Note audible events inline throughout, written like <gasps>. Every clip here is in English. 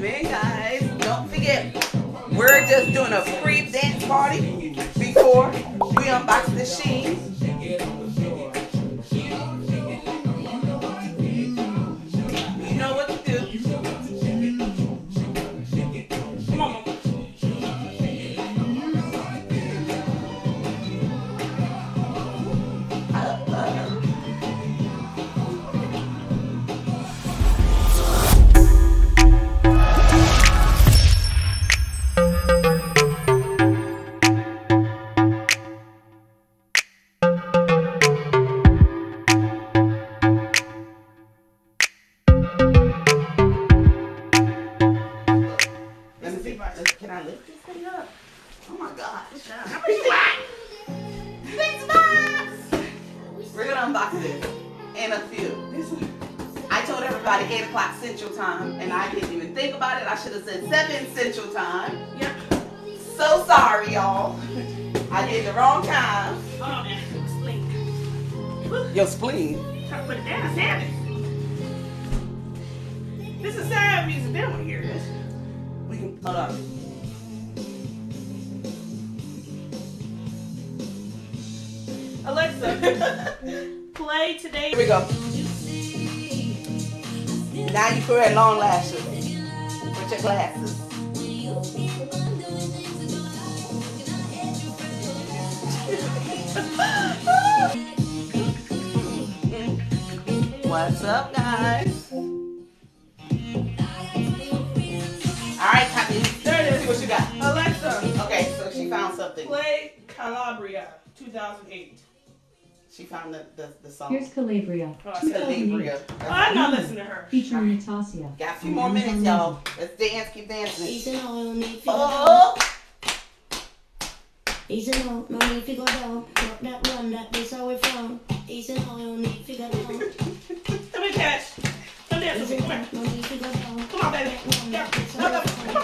guys. Don't forget, we're just doing a free dance party before we unbox the Shein. Long lashes with your glasses. <laughs> What's up, guys? All right, Kathy. There it is. Let's see what you got. Alexa, Okay, so she found something. play Calabria 2008. She found the, the, the song. Here's Calabria. Oh, I She said said 2008, Libria. I'm not listening to her. featuring Natasja. Got a few more minutes, y'all. Let's dance, keep dancing. Easy no, no need to go Oh! down. Easy no, no need to go down. Drop that run, that this how we from. Easy no, no need to go down. Come here, Cash. Come dance with me. Come here. no need to go down. Come on, baby. Run, Yeah. that this Come how on, we come on.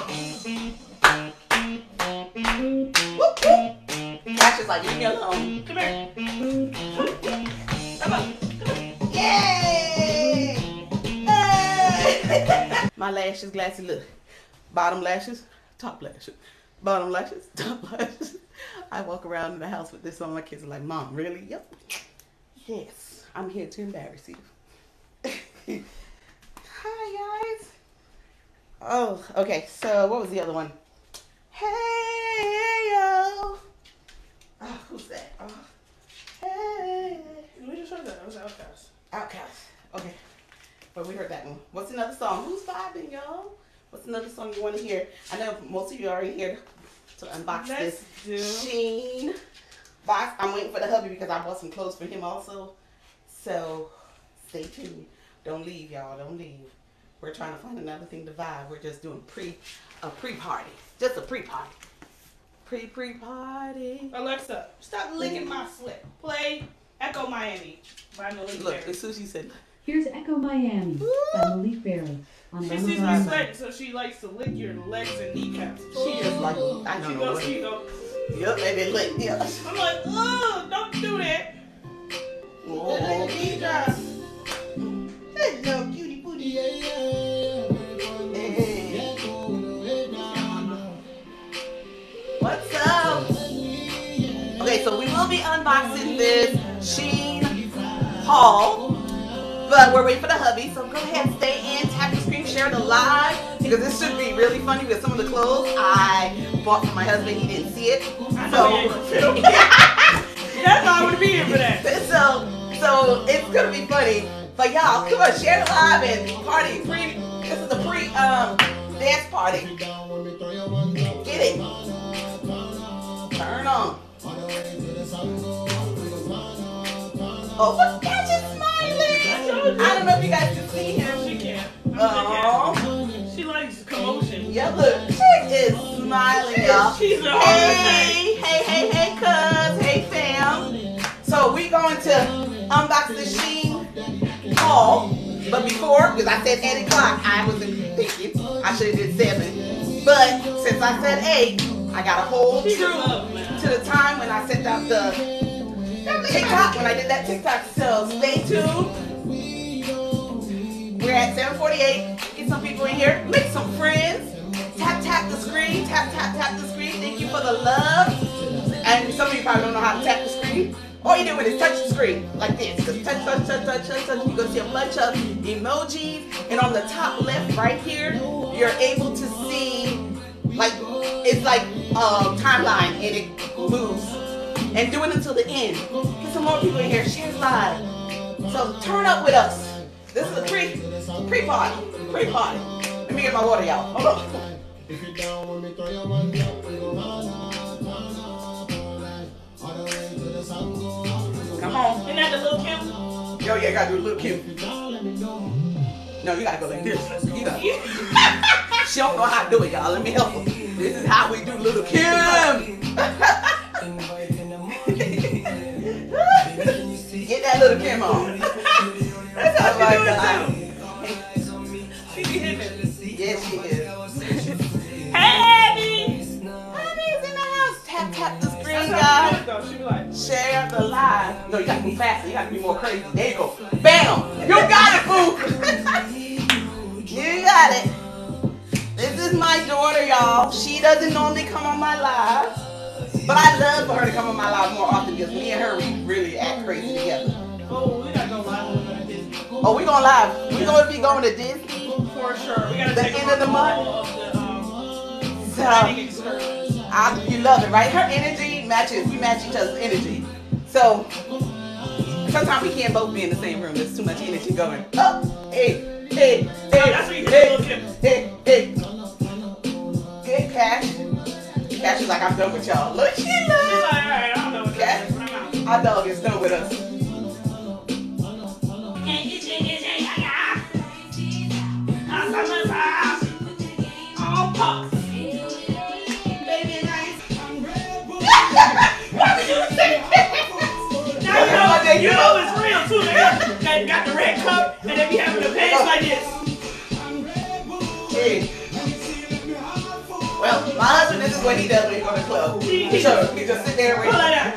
from. Whoop, whoop. Like, leave me alone. Come here. Come on. <laughs> My lashes, glassy look. Bottom lashes, top lashes. Bottom lashes, <laughs> top lashes. I walk around in the house with this on. My kids are like, Mom, really? Yep. Yes, I'm here to embarrass you. <laughs> Hi, guys. Oh, okay. So, what was the other one? Hey, yo. Oh, who's that? Oh, hey. We just heard that. That was OutKast. OutKast. Okay. But we heard that one. What's another song? Who's vibing, y'all? What's another song you want to hear? I know most of you are already here to unbox Let's this do. Shein box. I'm waiting for the hubby because I bought some clothes for him also. So stay tuned. Don't leave, y'all. Don't leave. We're trying to find another thing to vibe. We're just doing pre a pre party. Just a pre party. Pre pre party. Alexa, stop licking my slip. Play Echo Miami by Malik Look, Berry. as soon as she said, Here's Echo Miami by Malik Berry on She sees me Amazon. sweating, so she likes to lick your legs and kneecaps. she just like, I She don't know goes, what. she goes. Yep, baby, lick. Yeah. I'm like, oh, don't do that. Oh. Deidre. Hello, cutie booty. Unboxing this Shein haul, but we're waiting for the hubby. So go ahead, and stay in, tap the screen, share the live because this should be really funny because some of the clothes I bought for my husband, he didn't see it. I know he So. <laughs> That's why I would be here for that. so so it's gonna be funny. But y'all, come on, share the live and party. Pre, this is a pre um dance party. Get it. Turn on. Oh, look, Gadget's smiling. I don't know if you guys can see him. She can't. Oh, She likes commotion. yeah, look, chick is smiling, y'all. <laughs> She's a Hey, hey, hey, hey, cuz, hey, fam. So we going to unbox the Shein haul. But before, because I said 8 o'clock, I wasn't thinking. I should have did 7. But since I said 8, I got hold She's true to the time when I sent out the TikTok, when I did that TikTok. So stay tuned. We're at 748. Get some people in here. Make some friends. Tap tap the screen. Tap tap tap the screen. Thank you for the love. And some of you probably don't know how to tap the screen. All you do is touch the screen like this. Touch, touch, touch, touch, touch, touch. You're gonna see a bunch of emojis. And on the top left right here, you're able to see like it's like a timeline and it moves. And do it until the end. Get some more people in here. Share live. So turn up with us. This is a pre pre party. Pre party. Let me get my water, y'all. The <laughs> the Come on. Isn't that the little Kim? Yo, yeah, gotta do a little cute. down, let me know. No, you gotta go like this. You gotta. <laughs> she don't know how to do it, y'all. Let me help her. This is how we do little Kim. <laughs> Get that little Kim on. <laughs> That's how I she like do it too. She be hitting. Yes, she is. Hey, Abby! Honey's in the house. Tap tap the screen, That's guys. do it, though. She be like, Share the live. No, you gotta be faster. You gotta be more crazy. There you go. Bam! You got it, boo. <laughs> you got it. This is my daughter, y'all. She doesn't normally come on my live, but I love for her to come on my live more often because me and her we really act crazy together. oh, we gotta live with her at Disney. Oh, we gonna live. We're gonna be going to Disney. For sure. We gotta The end of the month. of the, um, So. I, you love it, right? Her energy matches. We match each other's energy. So sometimes we can't both be in the same room. There's too much energy going. Oh, hey, hey, hey, hey, Kim. hey, hey. Good cash. Cash is like I'm done with y'all. Look, she She's like, alright, I don't know what Okay. that is, but I'm out. Our dog is done with us. Pops. Baby, nice. <laughs> Why would you say that? Now you know, you know it's real too. They got, they got the red cup and they be having the pants like this. Hey. Well, my husband, this is what he does when he go to the club. He- he- just sit there and wait. Pull that out.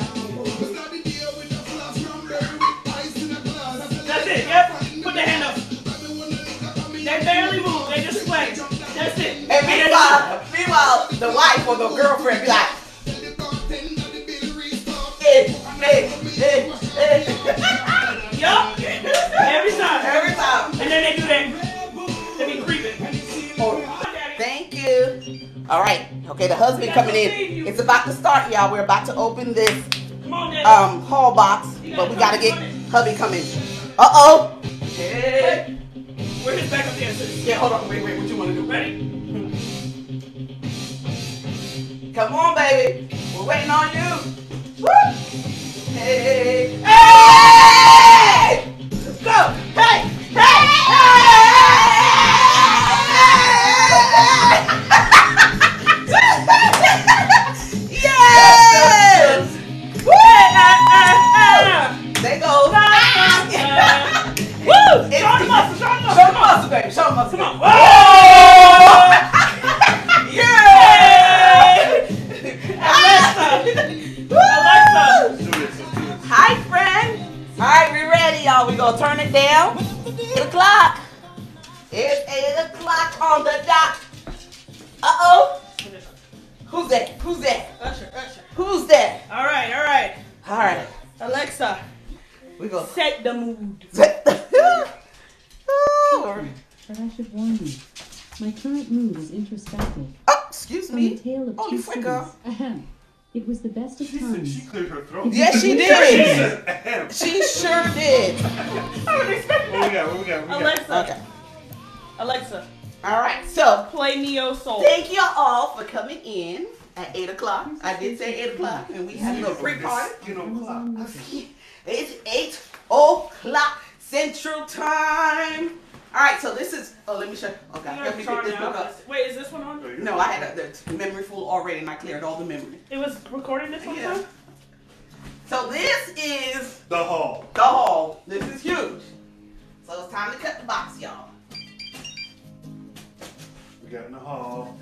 That's it. Yep. Put the hand up. They barely move. They just sweat. That's it. And meanwhile, meanwhile, the wife or the girlfriend be like, hey, hey, hey, hey. Yup. Every time. Every time. And then they do that. They be creeping. All right. Okay, the husband coming in. It's about to start, y'all. We're about to open this Come on, Daddy. um haul box, but we gotta get hubby coming. Uh oh. Hey. Where's his backup dancers? Yeah, hold on. Wait, wait. What you wanna do? Ready? Come on, baby. We're waiting on you. Woo! Hey! Hey! Let's go! Hey! Hey! Muscle, baby. It the She said she cleared her throat. Yes, she She did. She sure did. I would expect What we got? What we got? What we got? Alexa, Okay. Alexa, All right. So play Neo Soul. thank y'all all for coming in at eight o'clock. I did say eight o'clock, and we had a little pre-party. You know, clock. Amazon Music. It's eight o'clock Central Time. All right, so this is. Oh, let me show. Oh, okay, You let me turn pick this it book out. up. Wait, is this one on? No, I had a, the memory full already, and I cleared all the memory. It was recording this one Yeah. time? So this is The haul. the haul. This is huge. So it's time to cut the box, y'all. We got in the hall.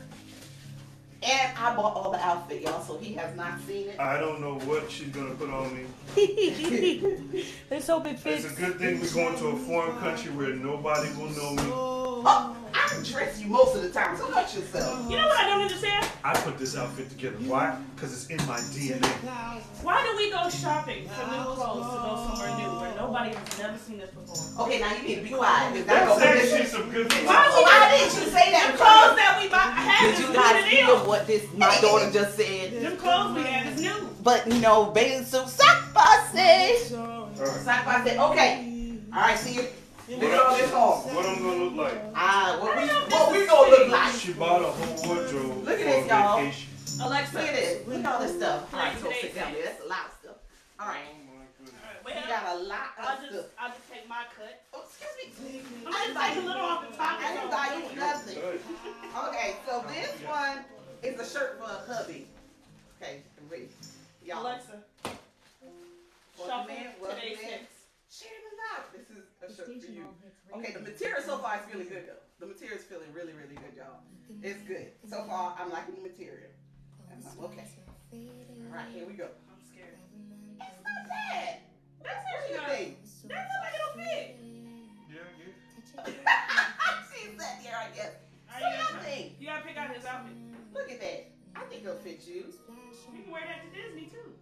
And I bought all the outfit, y'all, so he has not seen it. I don't know what she's gonna put on me. <laughs> They so big It's a good thing we're going to a foreign country where nobody will know me. Oh, I'm dress you most of the time. So watch yourself. You know what I don't understand? I put this outfit together. Why? Because it's in my DNA. Why do we go shopping for new clothes to go somewhere new where nobody has never seen us before? Okay, now you need to be quiet. 'cause That's that's gonna actually this. some good Why. Oh, why didn't you say that? The clothes that we buy have Did is you new guys to hear them. what this my daughter just said? Them clothes we have is new. But no bathing suit sock boxes. Alright. Sock boxes. Okay. All right. See you. Look all this home. What I'm gonna look like? Ah, what we what we gonna look like? She bought a whole wardrobe Look at this, y'all. Alexa. Look at this. Look at all this stuff. All right, so sit down day. there. That's a lot of stuff. All right. Oh my We got a lot I'll of just stuff. I'll just take my cut. Oh, excuse me. I'm just like a little off the top. I didn't buy you nothing. Okay, so this one is a shirt for a hubby. Okay, ready. Y'all. Alexa. Welcome Shuffle in, welcome today's in. hits. Share the love. This is a The for you. all hits Okay, the material so far is feeling good though. The material is feeling really, really good, y'all. It's good. So far, I'm liking the material. And I'm okay. All right, here we go. I'm scared. It's not bad. That's what you think. That look like it'll fit. Yeah, yeah. <laughs> she said, yeah, I guess. Alright, So you y'all gotta- think? You gotta pick out his outfit. Look at that. I think it'll fit you. You can wear that to Disney too.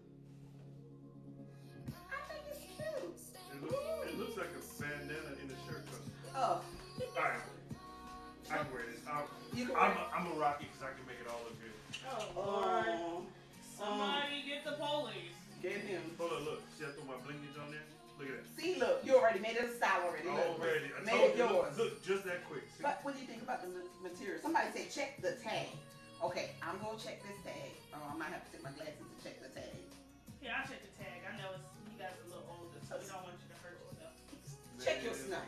I think it's cute. It looks, it looks like a bandana in a shirt. Oh, alright. I can wear this. I'm, you can I'm, wear a, I'm a rocky because I can make it all look good. Oh, oh. Lord. Oh, Somebody get the police. get him. Hold on, look. See, I threw my blinkage on there. Look at that. See, look, you already made it a style already. Look, Already. I made told it you. Look, yours. look, just that quick. See? But what do you think about the material? Somebody said check the tag. Okay, I'm gonna check this tag. Oh, I might have to take my glasses to check the tag. Yeah, I checked the tag. I know it's you guys are a little older, so we don't want Check your snuff.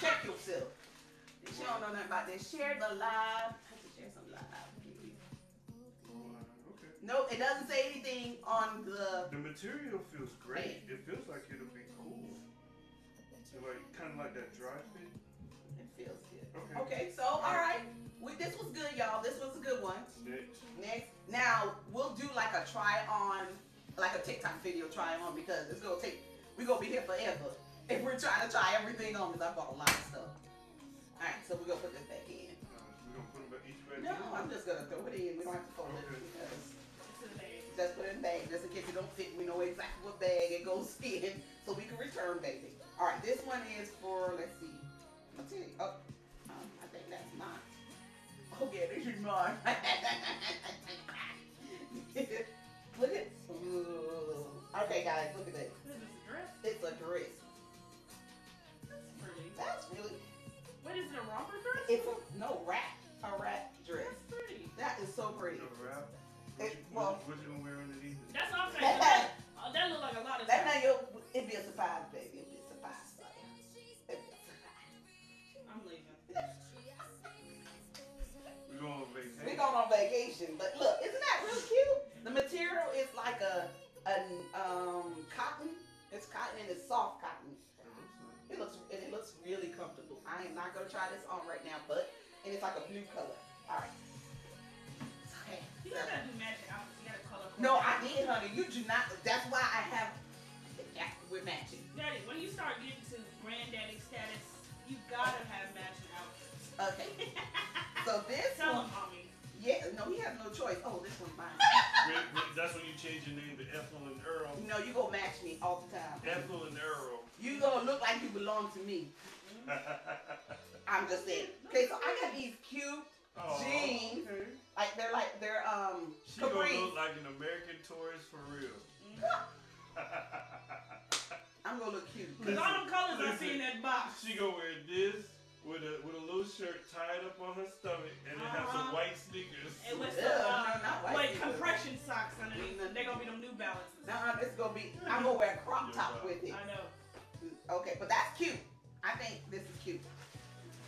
check yourself. You don't know nothing about this, share the live. I to share some live. Okay. No, it doesn't say anything on the. The material feels great. It feels like it'll be cool. So like, kind of like that dry fit. It feels good. Okay. Okay, so all right, we, this was good, y'all. This was a good one. Next. Next, now we'll do like a try on, like a TikTok video try on because it's gonna take. We're gonna be here forever if we're trying to try everything on because I bought a lot of stuff. All right, so we're gonna put this back in. We're gonna put them back each back No, in. I'm just gonna throw it in. We don't have to fold it Okay. because in just put it in the bag just in case it don't fit. We know exactly what bag it goes <laughs> in, so we can return, baby. All right, this one is for let's see, material. Oh, um, I think that's mine. <laughs> Oh yeah, this is mine. <laughs> look at. Ooh. Okay, guys, look at this. This is a dress. It's a dress. What is it, a romper dress? It's a no wrap. A wrap dress. That's pretty. That is so pretty. A wrap. It- What you, well- what you gonna wear underneath it? That's all I'm saying. That, oh, that look like a lot of That stuff. now your it'd be a surprise, baby. It'd be a surprise. for you. It'd be a surprise. I'm leaving. We going on vacation. We going on vacation, but look, isn't that real cute? The material is like a, a um cotton. It's cotton and it's soft cotton. Gonna try this on right now, but and it's like a blue color. All right. Okay. You gotta do matching outfits. You gotta color. No, I did, honey. You do not. That's why I have. Yeah, we're matching. Daddy, when you start getting to granddaddy status, you gotta have matching outfits. Okay. <laughs> So this Tell one, him, mommy. yeah, no, he has no choice. Oh, this one's mine. Wait, wait, that's when you change your name to Ethel and Earl. No, you gonna match me all the time. Ethel and Earl. You gonna look like you belong to me. <laughs> I'm just saying. Okay, so I got these cute Aw, Jeans. okay. Like they're like they're um She gonna look like an American tourist for real. <laughs> I'm gonna look cute. Cause all them colors I see in that box. she gonna wear this with a with a little shirt tied up on her stomach and then have some Uh-huh. white sneakers. And with Ugh, some, no, uh, not white wait, people. compression socks underneath. They're gonna be them New Balances. Nah, it's gonna be. I'm gonna wear a crop top with it. I know. Okay, but that's cute. I think this is cute.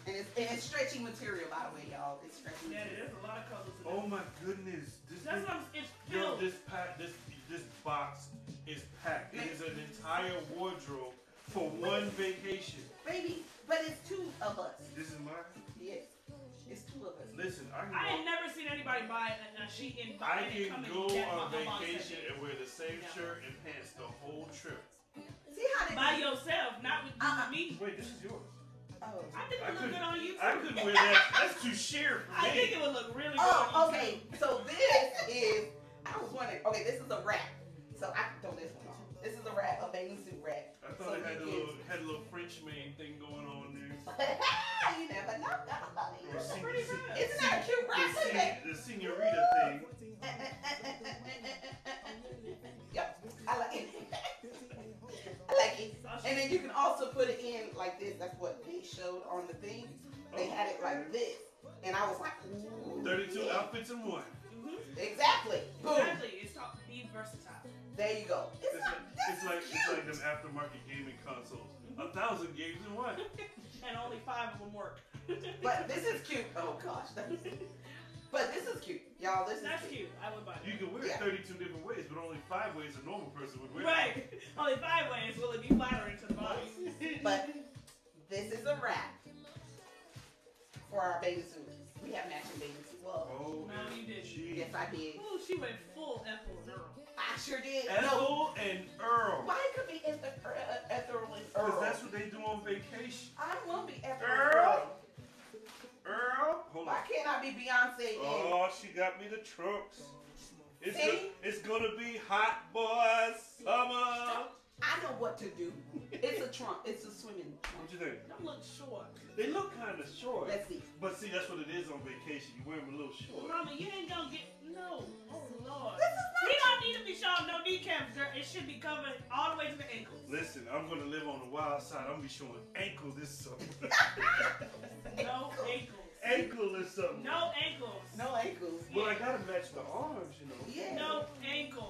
And it's and it's stretchy material, by the way, y'all. It's stretchy Daddy, material. there's a lot of colors Oh my goodness! This That's thing- what I'm, it's Yo, this pack, this this box is packed. It is an entire wardrobe for one vacation. Baby, but it's two of us. This is mine. Yes, it's two of us. Listen, I can I ain't never seen anybody buy a, a sheet in I can go on vacation and wear the same Yeah. shirt and pants the whole trip. See how they By yourself, not with, Uh-uh. with me. Wait, this is yours. Oh. I think it would look couldn't, good on YouTube. I couldn't wear that. That's too sheer for me. I think it would look really oh, good Oh, on okay. So this is. I was wondering. Okay, this is a wrap. So I can throw this one on. This is a wrap, a bathing suit wrap. I So thought it had a you little, had a little French maid thing going on there. can- <laughs> you never know. Or sen- pretty sen- good. Isn't that a cute the, wrap? Look at sen- the senorita thing. <laughs> Yep, I like it. <laughs> I like it. And then you can also put it in like this. That's what they showed on the thing. They had it like this. And I was like, ooh. 32 yeah. outfits in one. Mm-hmm. Exactly. Boom. Exactly. It's called be versatile. There you go. It's, It's not, like, this it's like is it's like cute. them aftermarket gaming consoles. A thousand games in one. <laughs> And only five of them work. <laughs> But this is cute. Oh gosh. but this is cute. Y'all, this That's is cute. cute. I would buy You can wear Yeah. it 32 different ways, but only five ways a normal person would wear it. Right. <laughs> Only five ways will it be flattering to the body. But this is a wrap for our bathing suits. We have matching bathing suits. Well, Oh, No, you didn't. Yes, I did. Ooh, she went full Ethel and Earl. I sure did. No. Ethel and Earl. Why could be Ethel, uh, Ethel and Earl? Because that's what they do on vacation. I won't be Ethel Earl? and Earl. Earl? Hold Why on. can't I be Beyonce and Oh, she got me the trunks. It's, See? go- it's gonna be hot boy summer. I know what to do. It's a trunk. It's a swimming trunk. What you think? Don't look short. They look kind of short. Let's see. But see, that's what it is on vacation. You wear them a little short. Mama, you ain't gonna get no. Oh Lord. This is He not. don't need to be showing no kneecaps, girl. It should be covered all the way to the ankles. Listen, I'm gonna live on the wild side. I'm gonna be showing ankle this summer. <laughs> No ankles. ankle or something. No ankles. No ankles. Well, I gotta match the arms, you know. Yeah. No ankles.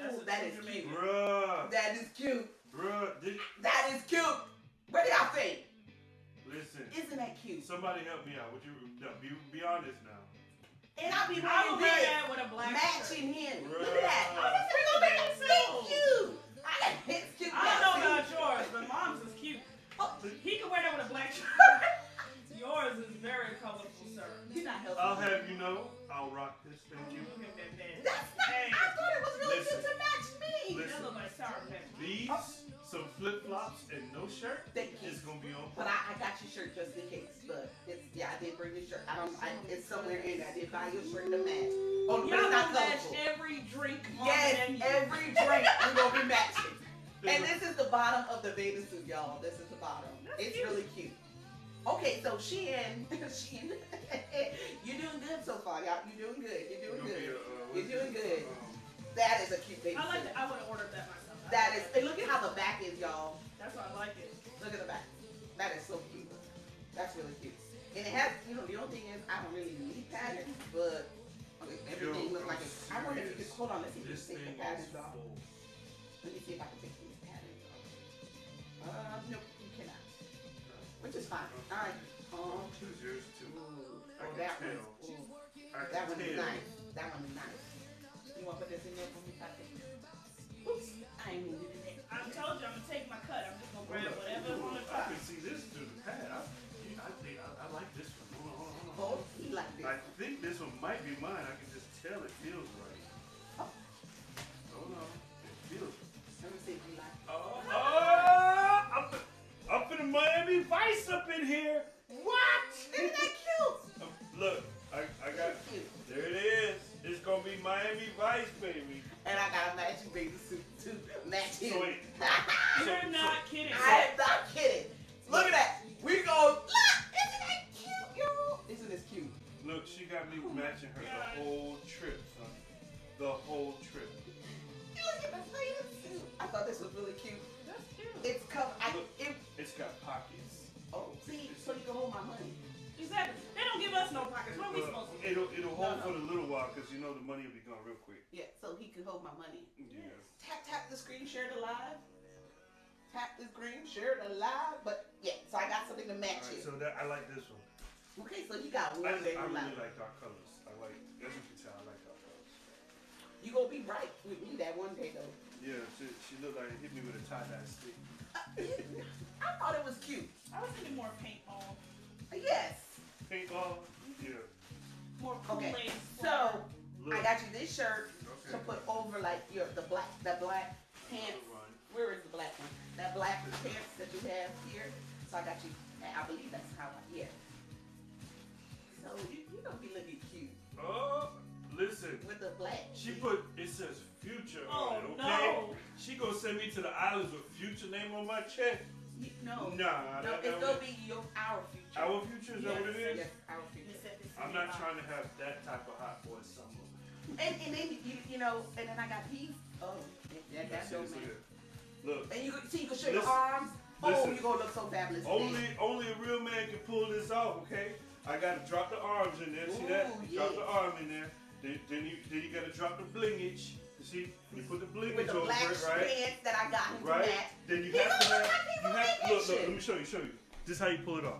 Ooh, that is cute. Baby. Bruh. That is cute. Bruh. This, That is cute. What do y'all think? listen. Isn't that cute? Somebody help me out. Would you no, be, be honest now? And I'll be I would wearing wear this, that with a black shirt. matching him. Look at that. Oh, this is gonna be so cute. I it's cute. I don't know now, about yours, but mom's is cute. Oh. He can wear that with a black <laughs> shirt. yours is very colorful, sir. see? You're not helping. I'll have you know, I'll rock this. Thank you. Look at that man. That's not, Hey. I thought it was really Listen. cute to match me. Listen. That look like sour patch. These, oh. some flip flops, and no shirt Thank you. is gonna be on. But I, I got your shirt just in case. But it's yeah, I did bring your shirt. I don't. I, it's somewhere in there. I did buy your shirt to match. Oh, but Y'all it's not gonna match colorful. every drink on Yes, every drink we're gonna be matching. And this is the bottom of the bathing suit, y'all. This is the bottom. That's it's cute. really cute. Okay, so Shein, <laughs> Shein, you're doing good so far, y'all. You're doing good. You're doing It'll be a, good. uh, You're doing good. Um, That is a cute bathing I like. suit. that. I would have ordered that myself. That is. And look at how the back is, y'all. That's why I like it. Look at the back. That is so cute. That's really cute. And it has, you know, the only thing is, I don't really need patterns, but everything Yo, looks like I'm it. I wonder if you could, hold on, let's see if you can take the patterns off. Let me see if I can take these patterns off. Uh, nope, you cannot. Which is fine. All right. Um, Choose yours too. ooh, I oh, that tell. one. Ooh, that one is nice. That one is nice. You want to put this in there for me, Patrick? Oops, I ain't even did it. I told you I'm gonna take my cut. I'm just gonna grab Hold Miami Vice, baby. And I got a matching bathing suit to match him. So wait. <laughs> You're So- not kidding. I am not kidding. Look at that. We go. Look, isn't that cute, yo? Isn't this cute? Look, she got me oh matching her God. the whole trip, son. The whole trip. You look at the bathing suit. I thought this was really cute. That's cute. It's covered. I, Look. it, It's got pockets. oh, see, so you can hold my money. Exactly. They don't give us no pockets. What are we Uh, supposed to do? it'll it'll hold No, for a little while because you know the money will be gone real quick. Yeah, so he can hold my money. Yeah. Tap tap the screen, share it live. Tap the screen, share it live. But yeah, so I got something to match All right, it. so that I like this one. Okay, so you got I, one I really live. like dark colors. I like, as you can tell, I like dark colors. You gonna be right with me that one day though. Yeah, she, she looked like it hit me with a tie dye stick. I thought it was cute. I was thinking more paintball. Yes. Paintball. Yeah. More Okay, Kool-Aid. So Look. I got you this shirt to put over like your the black the black pants. Run. Where is the black one? That black pants that you have here. So I got you. I believe that's how. I, yeah. So you you gonna be looking cute Oh, listen. with the black. She put it says future Oh, on it. Oh, okay. no. She gonna send me to the islands with future name on my chest. You- No. Nah, No, that, it's that gonna would- be your our future. Our future. Is that what it is? Yes, our future. It said this I'm not the trying to have that type of hot boy summer. And and then you you know and then I got these. Oh, yeah, that's See your man. Look, And you can see you can show your Listen, arms. Oh, you gonna look so fabulous. today. only only a real man can pull this off. Okay, I gotta drop the arms in there. See that? Ooh, Drop the arm in there. Then, then you then you gotta drop the blingage. You see? You put the blingage with the over black it, right? pants that I got him right? match. Then you He have to gonna have, look like you have look, look, let me show you, show you. This is how you pull it off.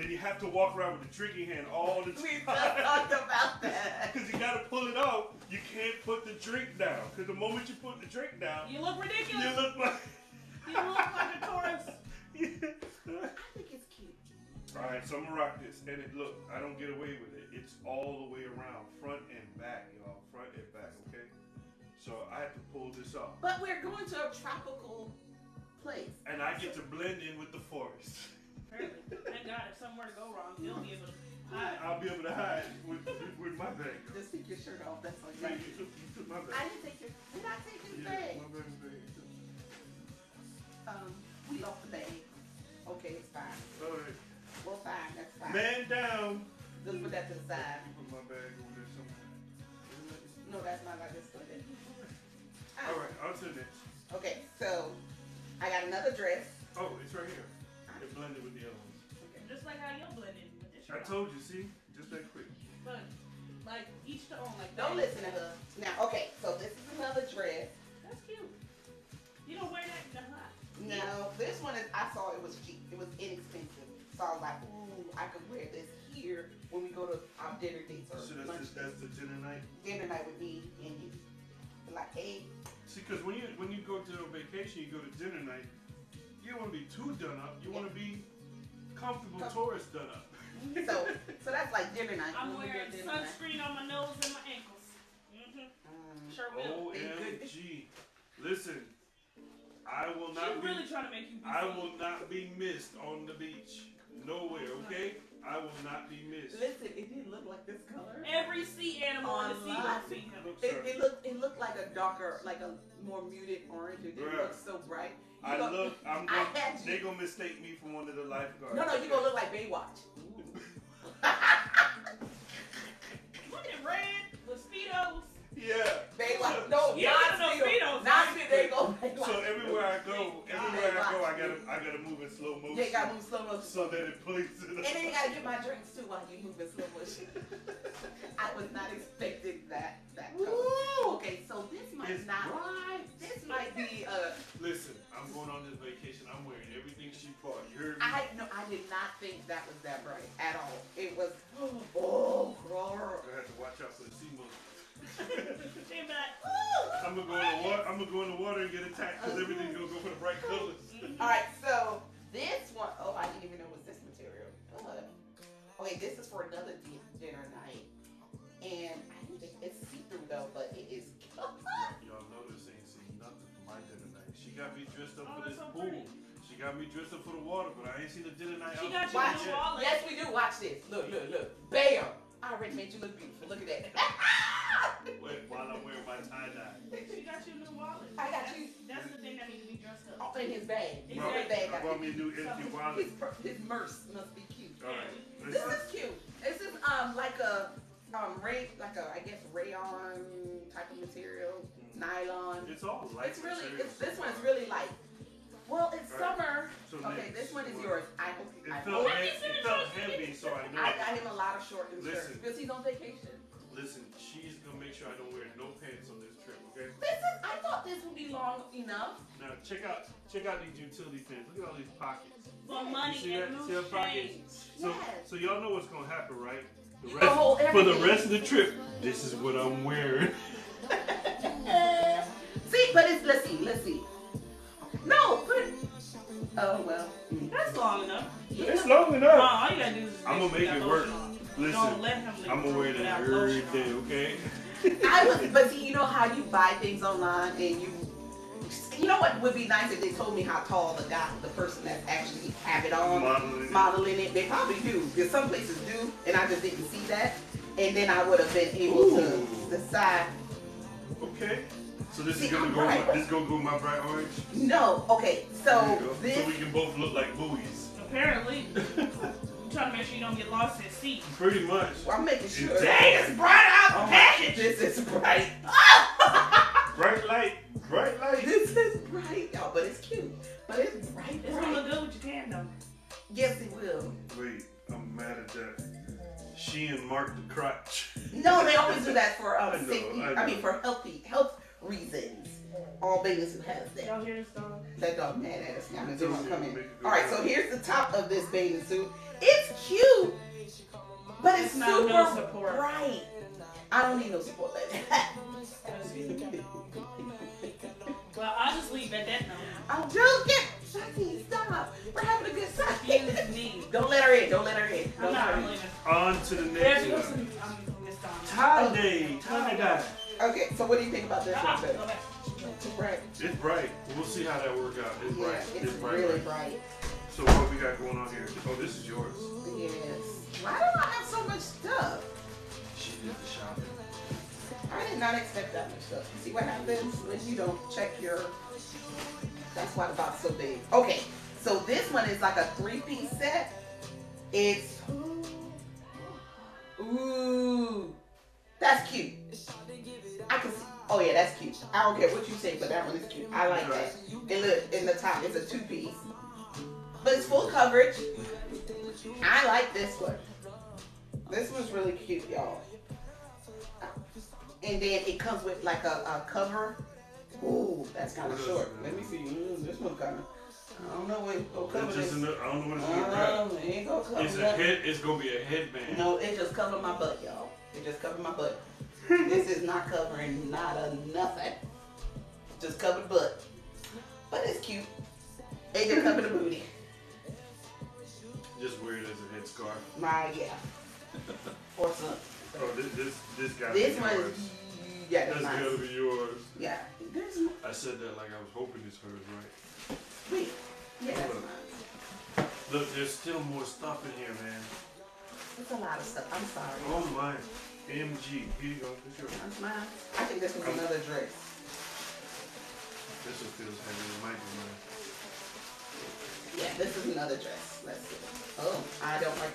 Then you have to walk around with the drinking hand all the time. We just time. talked about that. <laughs> Because you gotta pull it off. You can't put the drink down. Because the moment you put the drink down, You look ridiculous. you ridiculous. look like. <laughs> You look like a tourist. <laughs> I think it's cute. Alright, so I'm gonna rock this. And it look, I don't get away with it. It's all the way around, front and back, y'all. Front and back, okay? So I have to pull this off. But we're going to a tropical place. And I get to blend in with the forest. Apparently. Thank God, if something were to go wrong, he'll be able to hide. I'll be able to hide with, with, with my bag. Just take your shirt off. That's all you Man, got. you took, you took my I didn't take your. Did I take his Yeah, bag? my bag is bag. Um, we lost the bag. Okay, it's fine. Alright. Well, fine. That's fine. Man down. Just put that to the side. You put my bag over there somewhere. No, that's not like this. Put it. All right, on to the next. Okay, so I got another dress. Oh, it's right here. It blended with the like how you're blending with this I told you, see? Just that quick. But, like, each to own, like Don't that. listen to her. Now, okay, so this is another dress. That's cute. You don't wear that in the hot. No, this one is I saw it was cheap. It was inexpensive. So I was like, ooh, I could wear this here when we go to our dinner dates or So that's, lunch just, that's the dinner night. dinner night with me and you. Like, hey, See, because when you when you go to a vacation, you go to dinner night. You don't want to be too done up. You want to be comfortable Com- tourist done up. so so that's like dinner night. I'm we go wearing dinner night. sunscreen on my nose and my ankles. Mm-hmm. Um, Sure will. OMG. Listen, I will not She's be. really trying to make you be I will not be missed on the beach. Nowhere, okay? I will not be missed. listen, it didn't look like this color. Every sea animal on the sea Online. will see him. It, it looked it looked like a darker, like a more muted orange. It didn't Bruh. look so bright. You I gonna- look. I'm. Gonna, had they gonna mistake me for one of the lifeguards. No, no, you gonna look like Baywatch. <laughs> Look at red with speedos. Yeah. Baywatch. No, Yeah, not no Speedos. Not Speedo. They go Baywatch. So everywhere I go, Thank everywhere I go, I gotta, I gotta move in slow motion. Yeah, you gotta move slow motion. so that it pleases. And then you gotta get my drinks too while you move in slow motion. <laughs> I was not expecting that that color. Okay, so this might It's not. bright. On this vacation. I'm wearing everything she bought. You heard me? I no, I did not think that was that bright at all. It was. Oh, girl. I have to watch out for the sea monkeys. She be I'm gonna go in the water. I'm gonna go in the water and get attacked because everything's gonna go for the bright colors. All right, so this got me dressed up for the water, but I ain't seen the dinner night. She got you Watch New yet. Yes, we do. Watch this. Look, look, look. Bam! I already made you look beautiful. Look at that. <laughs> Wait, while I'm wearing my tie dye. She got you a new wallet. I got That's- you. That's the thing that needs to be dressed up. Oh, in his bag. His Exactly. bag. I brought me a new His, empty wallet. per- his merce must be cute. All right, This let's, is cute. This is um like a um ray like a I guess rayon type of material, nylon. it's all light. It's really it's, this one's really light. Well, it's All right. summer. So Okay, next, this one is what? yours. I hope It I felt, hope. he- it felt heavy, so I knew. I got him a lot of my short and Listen. shirt because he's on vacation. Listen, she's gonna make sure I don't wear no pants on this trip, okay? Listen, I thought this would be long enough. Now check out check out these utility pants. Look at all these pockets. For money and You see loose that pocket? change. So Yes. so y'all know what's gonna happen, right? The oh, rest, gonna hold for the rest of the trip, this is what I'm wearing. <laughs> See, but it's let's see, let's see. No, put it. Oh well. That's long enough. It's long enough. all you gotta do is I'm gonna sure make it work. lotion on. Listen, Don't let him leave I'm gonna wear that without every lotion on. day, okay? <laughs> I was, but see, you know how you buy things online and you, you know what would be nice if they told me how tall the guy, the person that actually have it on, Modeling it. modeling it. They probably do because some places do, and I just didn't see that. And then I would have been able Ooh. to decide. Okay. So this See, is gonna I'm go. bright. My, this is gonna go with my bright orange. No, okay, so this. so we can both look like buoys. Apparently, <laughs> I'm trying to make sure you don't get lost at sea. Pretty much. well, I'm making sure. Exactly. Dang, it's bright out the my, package. this is bright. <laughs> Bright light. Bright light. This is bright, y'all, but it's cute. But it's bright, It's gonna bright. look good with your tan though. Yes, it will. Wait, I'm mad at that. She and Mark the crotch. No, they <laughs> always do that for um, I know, safety. I I, mean, for healthy health reasons. All babies who has that. Y'all hear this dog? That dog mad at us now. They Told want you to come in. make it go All right, so here's the top of this bathing suit. It's cute, but it's, It's not super no support. bright. I don't need no support like that. <laughs> Well, I'll just leave at that note. I'm joking. Shaki, stop. We're having a good time. Excuse me. <laughs> don't let her in. Don't let her in. I'm Don't let not her in. leaving. On to the next no one. some. I'm Miss Donna. Tie day. Tie dye. Okay, so what do you think about this one? babe? go. Too bright. It's bright. We'll see how that work out. It's Yeah, bright. it's bright. really bright. bright. So what we got going on here? Oh, this is yours. Yes. Why do I have so much stuff? She did the shopping. I did not expect that much stuff. See what happens when you don't check your. That's why the box so big. Okay, so this one is like a three-piece set. It's ooh, that's cute. I can see. Oh yeah, that's cute. I don't care what you say, but that one is cute. I like that. And look, in the top, it's a two-piece, but it's full coverage. I like this one. This one's really cute, y'all. And then it comes with like a, a cover. Ooh, that's kind of short. Let me see. Mm, this one kind of. I don't know what it's gonna cover It's just this. another, I don't know what it's gonna wrap. Um, it ain't gonna cover It's a nothing. head. It's gonna be a headband. No, it just covered my butt, y'all. It just covered my butt. This is not covering not a nothing. Just covered butt. But it's cute. It just covered the booty. Just wear it as a headscarf. My yeah. Or some. Oh, this this this got This be one yours. yeah, that's That's nice. gotta be yours. Yeah. There's no I said that like I was hoping it's hers, right? wait. Yeah, that's mine. Look, there's still more stuff in here, man. It's a lot of stuff. I'm sorry. Oh my, MG. Here you go. This yours. That's mine. I think this was another dress. This one feels heavy. It might be mine. Yeah, this is another dress. Let's see. Oh, I don't like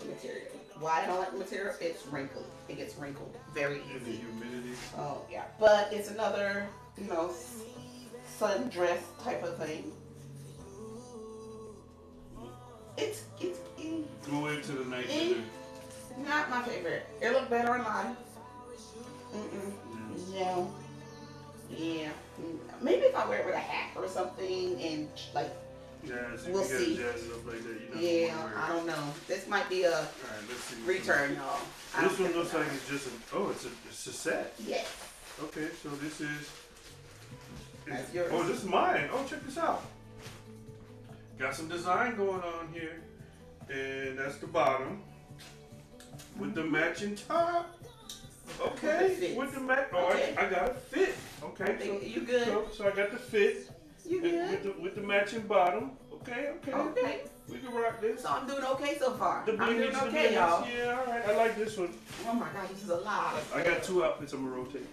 the material. Why I don't like the material? It's wrinkled. It gets wrinkled very And the easy. humidity. Oh yeah, but it's another, you know, sundress type of thing. It's it's mm, Go into the night. Not my favorite. It looked better online. Mm-mm. No. Yeah. Mm, Maybe if I wear it with a hat or something and like, Yeah, so We'll see. jazz it up like that. You know yeah, I don't know. This might be a Alright, let's see. return, y'all. I This don't one think looks like it's just a. Oh, it's a, it's a set. Yes. Okay, so this is. That's yours. Oh, this is mine. Oh, check this out. Got some design going on here, and that's the bottom with the matching top. Okay, with the match. Oh, Okay. I, I got a fit. Okay, so, you good. so so I got the fit You good? with the with the matching bottom. Okay, okay. Okay. We can rock this. So I'm doing okay so far. The I'm doing okay, y'all. Yeah, all right. I like this one. Oh my god, this is a lot I got two outfits. <laughs> I'm gonna rotate.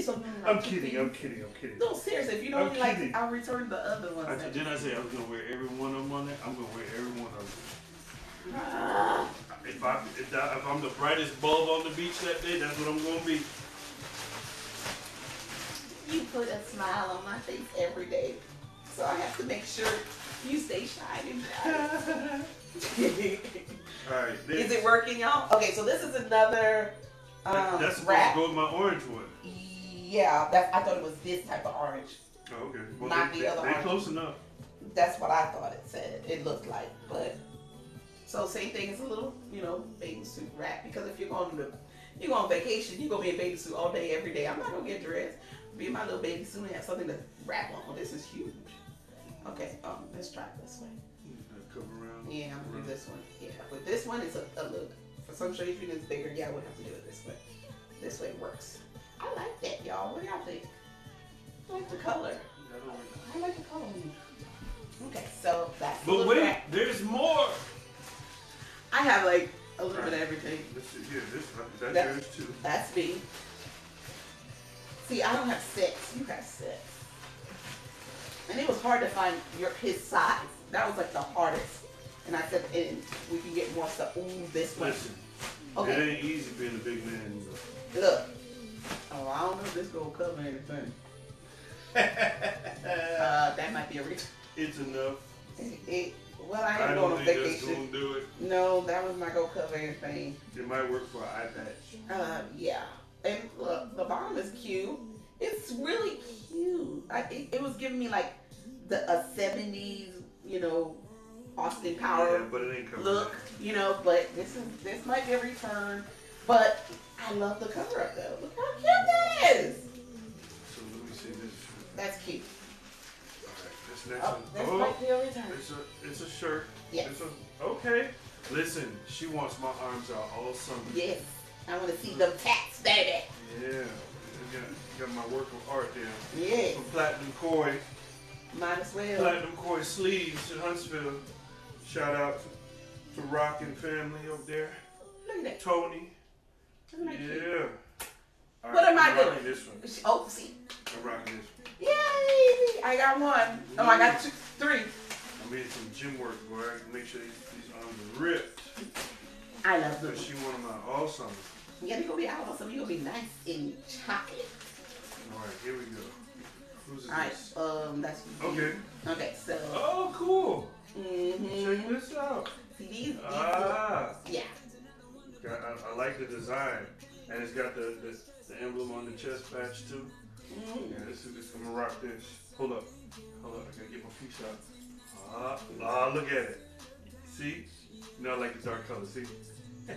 so I'm kidding. I'm kidding. I'm kidding. No, seriously, if you I'm don't like kidding. it, I'll return the other that- didn't I say I was gonna wear every one of them on there? I'm gonna wear every one of them. Ah. If I if, I, if I'm the brightest bulb on the beach that day, that's what I'm gonna be. you put a smile on my face every day, so I have to make sure you stay shining bright. <laughs> Alright, Is it working, y'all? Okay, so this is another That- um, That's supposed wrap. to go with my orange one. Yeah, that's, I thought it was this type of orange. Oh, okay. Well, Not they, the they, other they orange. close enough. That's what I thought it said. It looked like, but so same thing as a little, you know, bathing suit wrap. Because if you're going to you go on vacation, you're gonna be in bathing suit all day, every day. I'm not gonna get dressed. Be in my little bathing suit and have something to wrap on. This is huge. Okay, um, let's try it this around. Yeah, I'm gonna do this one. Yeah, but this one is a, a look. For some shades, it's bigger. Yeah, I would have to do it this way. This way works. I like that, y'all. What do y'all think? I like the color. I like the color. Okay, so that's. But little yeah, this, that's That- yours too. That's me. See, I don't have six. You have six. And it was hard to find your his size. That was like the hardest. And I said, and we can get more stuff. Ooh, this one. Listen, Okay. it ain't easy being a big man. either. Look. Oh, I don't know if this gonna cover anything. Uh, that might be a reason. <laughs> It's enough. It, it, well, I I ain't don't going on vacation. gonna do it. No, that was my go-to cover thing. It might work for an eye patch. Uh, yeah. And look, the bottom is cute. It's really cute. I, it, it was giving me like the a '70s, you know, Austin Power Yeah, but it ain't covered. look, you know. But this is this might be a return. But I love the cover up though. Look how cute that is. So let me see this. That's cute. Next Oh, one. this Oh, might be a return. it's a it's a shirt. Yes. It's a, okay. Listen, she wants my arms out all summer. Yes. I want to see them tats, baby. Yeah. Got, got my work of art there. Yes. From Platinum Koi. Might as well. Platinum Koi sleeves in Huntsville. Shout out to, to Rock and family up there. Look at that. Tony. Look at that cute. Yeah. All What am I I'm rocking doing? This one. Oh, see. I'm rocking this one. Yay! I got one. Oh, I got two, three. I made some gym work, boy. I can make sure these, these arms are ripped. I love them. But she want them out all summer. Yeah, they gonna be out some. You gonna be nice and chocolate. All right, here we go. Who's All right. this? Um, that's Okay. Okay, so. Oh, cool. Mm-hmm. Check this out. See these? these Ah, yeah. got, I, I like the design, and it's got the, the, the emblem on the chest patch too. Mm. Yeah, this is this, I'm gonna rock this. Hold up, hold up. I gotta get my piece out. Ah, ah, look at it. See? You know I like the dark color. See? <laughs>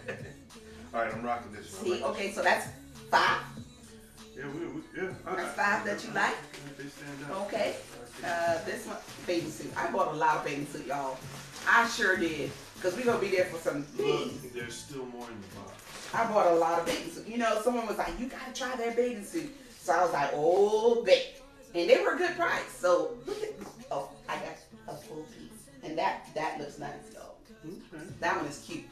All right, I'm rocking this one. See, like okay, so that's five. Yeah, we, we yeah. I- That's five that you like? They stand out. Okay. Uh, this one, bathing suit. I bought a lot of bathing suit, y'all. I sure did. Because we going to be there for some things. Look, there's still more in the box. I bought a lot of bathing suits. You know, someone was like, you got to try their bathing suit. So I was like, oh, bet. And they were a good price. So look at, oh, I got a full piece. And that, that looks nice, y'all. Okay. Mm-hmm. That one is cute.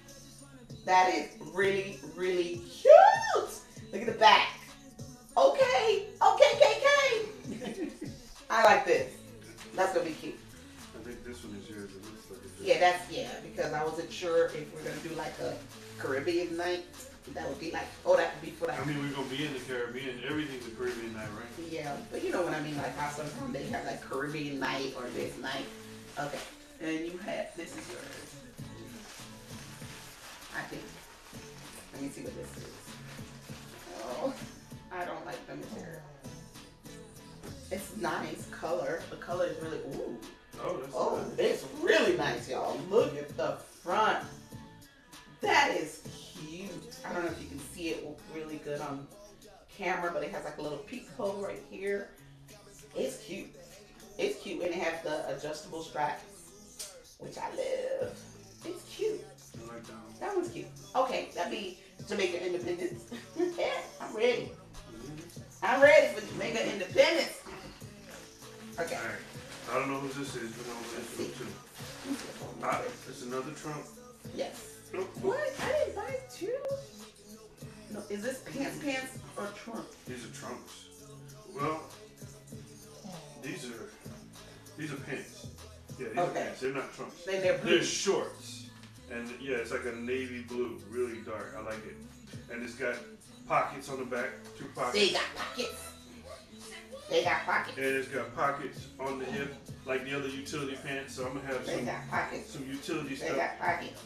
That is really, really cute. Look at the back. Okay. Okay, KK. I like this. That's going to be cute. I think this one is yours. It looks like it's Yeah, that's yeah, because I wasn't sure if we're gonna do like a Caribbean night. That would be like, oh, that would be for like, I mean, we're gonna be in the Caribbean. Everything's a Caribbean night, right? yeah. But you know what I mean, like how sometimes they have like Caribbean night or this night. Okay, and you have this is yours. I think. Let me see what this is. Oh, I don't like the material. It's nice color. The color is really ooh. Oh, that's Oh, nice. it's really nice, y'all. Look at the front. That is cute. I don't know if you can see it really good on camera, but it has like a little peephole right here. It's cute. It's cute, and it has the adjustable straps, which I love. It's cute. I like that one. That one's cute. Okay, that'd be Jamaica Independence. <laughs> yeah, I'm ready. I'm ready for Jamaica Independence. Okay. All right. I don't know who this is, but I'm one too. Ah, it's another Trump. Yes. What? I didn't buy two. No, is this pants, pants, or trunks? These are trunks. Well, these are these are pants. Yeah, these are pants. They're not trunks. Then they're blue. They're shorts. And yeah, it's like a navy blue, really dark. I like it. And it's got pockets on the back, two pockets. They got pockets. They got pockets. And it's got pockets on the hip, like the other utility pants. So I'm gonna have They some some utility They stuff. got pockets.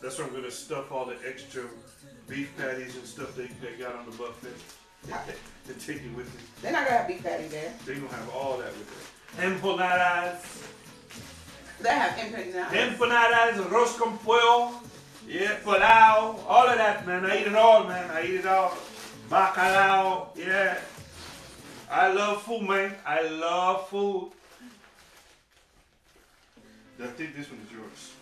That's where I'm gonna stuff all the extra beef patties and stuff they, they got on the buffet. <laughs> and take it with me. They're not gonna have beef patty there. They're gonna have all that with them. Empanadas, They have empanadas. empanadas, arroz con pollo, yeah, pelau, all of that, man. I eat it all, man. I eat it all. Bacalao, yeah. I love food, man. I love food. I think this one is yours.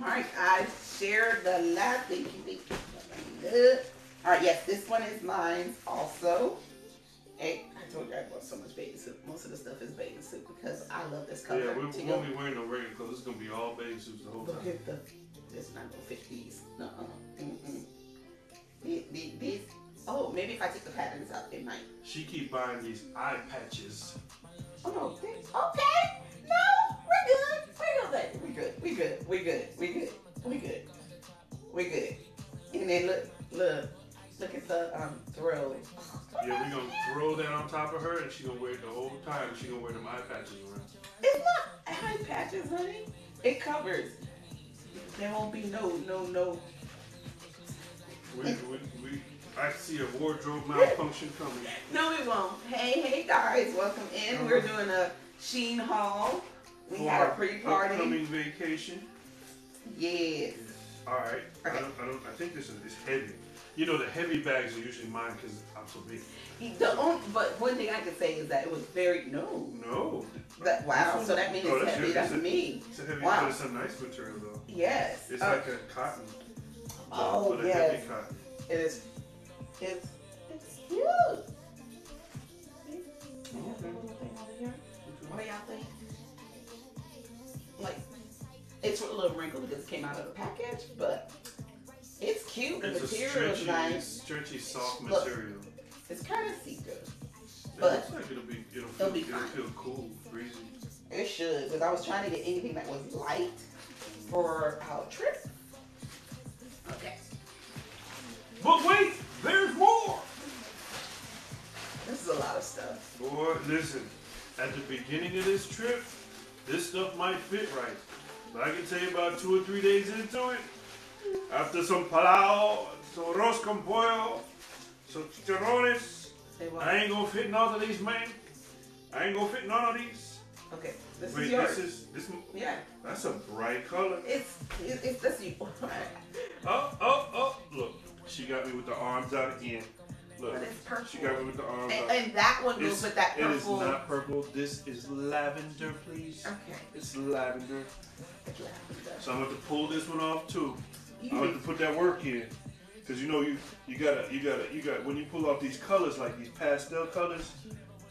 Okay. All right, I shared the last. Thank you, thank you. All right, yes, this one is mine also. Hey, I told you I bought so much bathing soup. Most of the stuff is bathing soup because I love this color. Yeah, we, we won't be wearing no regular clothes. It's gonna be all bathing suits the whole Look time. at the. This not gonna fit these. Uh-uh. Mm-mm. The- the- These. Oh, maybe if I take the patterns out, it might. She keep buying these eye patches. Oh no. they- Okay. No, we're good. We're good. We good. We good. We good. We good. We good. And then look, look, look at the um throw. Yeah, we gonna throw that on top of her, and she gonna wear it the whole time. She gonna wear them eye patches around. It's not eye patches, honey. It covers. There won't be no, no, no. We, we, we, I see a wardrobe <laughs> malfunction coming. No, we won't. Hey, hey, guys, welcome in. We're doing a Shein haul. We For had a our pre-party. Upcoming vacation. Yes. All right. I don't, I don't. I think this is it's heavy. You know, the heavy bags are usually mine because I'm so big. The only, but one thing I can say is that it was very no. No. That wow. So that means Oh, it's that's heavy. your- That's it's a- me. It's a heavy, Wow. but it's a nice material though. Yes. It's Uh, like a cotton. Oh, but a yes. heavy cotton. It is. It's. It's cute. What do y'all think? It's a little wrinkled because it came out of the package, but it's cute. The It's a material is nice. stretchy, soft Look. material. It's kind of. It But- looks like it'll be, it'll feel, It'll be it'll feel cool, breezy. It should, because I was trying to get anything that was light for our trip. Okay. But wait, there's more. This is a lot of stuff. Boy, listen. At the beginning of this trip, this stuff might fit right, but I can tell you about two or three days into it. After some pelau, some arroz con pollo, some chicharrones, I ain't gonna fit all of these, man. I ain't gonna fit all of these. Okay, this Wait, is yours. this is this. yeah, That's a bright color. it's it's, it's this you. Oh, oh, oh! Look, she got me with the arms out again. Look, But it's purple. she got me with the arms and, and that one goes with that purple. It is not purple. This is lavender, please. Okay. It's lavender. Lavender. So I'm going to pull this one off too. You I'm going to put that work in, cause you know you you gotta you gotta you got when you pull off these colors like these pastel colors,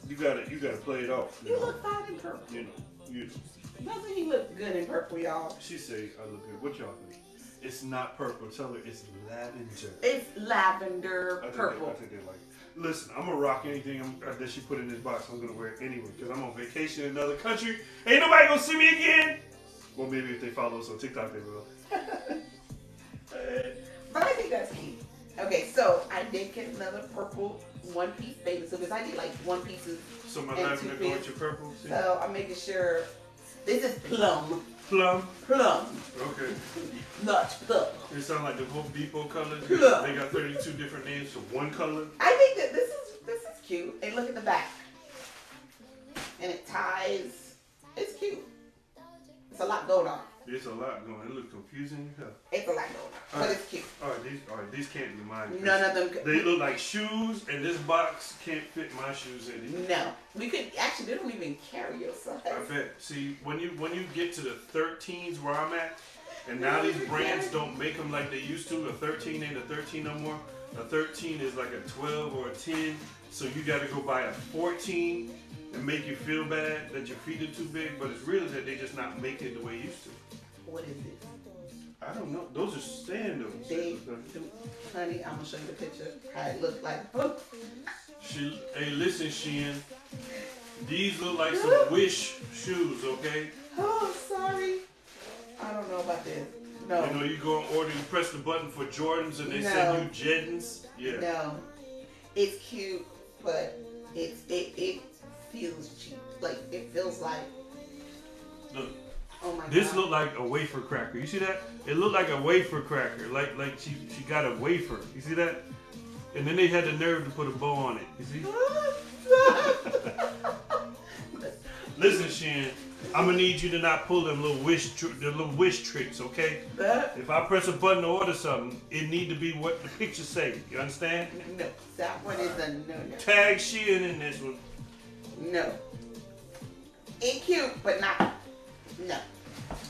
you gotta you gotta play it off. You You know, look fine in purple. you know. You, Doesn't he look good in purple, y'all? she say I look good. What y'all think? It's not purple. Tell her it's lavender. It's lavender I purple. They, I think they like. it. Listen, I'm gonna rock anything I'm, uh, that she put in this box. I'm gonna wear it anyway because I'm on vacation in another country. Ain't nobody gonna see me again. Well, maybe if they follow us on TikTok, they will. <laughs> But I think that's cute. Okay, so I did get another purple one piece baby suit because I need like one pieces. So my lavender two go pins. with your purple. See? So I'm making sure this is plum. Plum. Plum. Okay. Not plum. It sounds like the Home Depot colors. Plum. They got 32 different names for one color. I think that this is this is cute. And look at the back. And it ties. It's cute. It's a lot going on. There's a lot going. It looks confusing. hell. It's a lot going on. But Alright. it's cute. All right, these all right. These can't be mine. None of them could. They look like shoes, and this box can't fit my shoes in it. No. We could actually they don't even carry your size. I bet. See, when you when you get to the 13s where I'm at, and now these brands don't make them like they used to. A 13 ain't a 13 no more. A 13 is like a 12 or a 10. So you got to go buy a 14 and make you feel bad that your feet are too big. But it's really that they just not making it the way it used to. What is it? I don't know. Those are sandals. They, honey, I'm gonna show you the picture. How it looked like. She, hey, listen, Shein. These look like some <laughs> Wish shoes, okay? oh, sorry. I don't know about this. No. You know, you go and order, you press the button for Jordans, and they send you Jeddons. Yeah. No. It's cute, but it's it it feels cheap. Like it feels like Look, Oh This looked like a wafer cracker. You see that? It looked like a wafer cracker. Like like she she got a wafer. You see that? And then they had the nerve to put a bow on it. You see? <laughs> Listen, Shein. I'm gonna need you to not pull them little wish tr- the little wish tricks, okay? If I press a button to order something, it need to be what the picture say. You understand? no, that one is a no no. Tag Shein in this one. No. It cute, but not. No.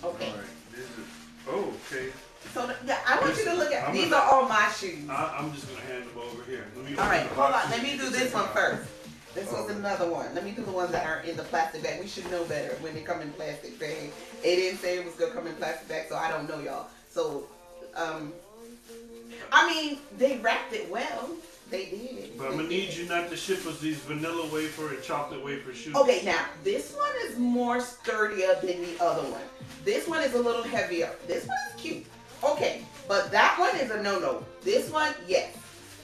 Okay. All right. This is. Oh, okay. So the, yeah, I want you to look at I'm these gonna- are all my shoes. I, I'm just gonna hand them over here. Let me All right, hold on. Let me do this one first. This was another one. Let me do the ones that aren't in the plastic bag. We should know better when they come in plastic bag. It didn't say it was gonna come in plastic bag, so I don't know y'all. So, um, I mean, they wrapped it well. They did. But I'm gonna need you not to ship us these vanilla wafer and chocolate wafer shoes. Okay, now this one is more sturdier than the other one. This one is a little heavier. This one is cute. Okay, but that one is a no-no. This one, yes.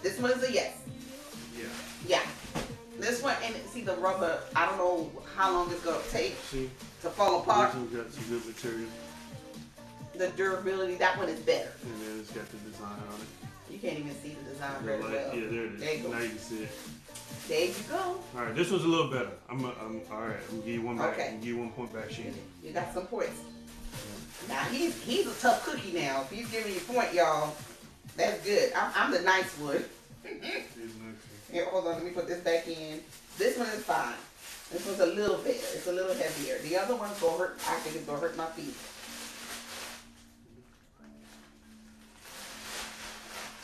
This one is a yes. Yeah. Yeah. This one, and see the rubber, I don't know how long it's gonna take See, to fall apart. this one's got some good material, The durability, that one is better. and then it's got the design on it. You can't even see the design very like- well. yeah, there it is. There you go. Now you can see it. There you go. All right, this one's a little better. I'm, a, I'm all right. I'm gonna give you one back. Okay. Give you one point back, Shein. You got some points. Now he's he's a tough cookie now. If he's giving you a point, y'all, that's good. I'm, I'm the nice one. Here's the next one. Here, hold on, let me put this back in. This one is fine. This one's a little better. It's a little heavier. The other one's gonna hurt. I think it's gonna hurt my feet.